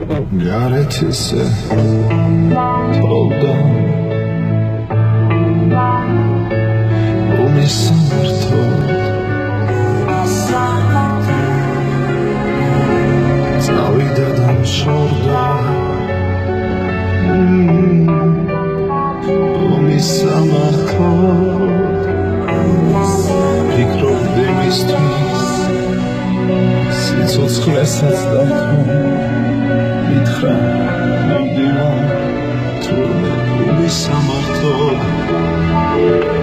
გარეთისე თოლდა უმის სამართო წავიდა და შორდა უმის სამართო ფიქრობდი მისთვის სიცოცხლესაც და თუ მითხრა samar tog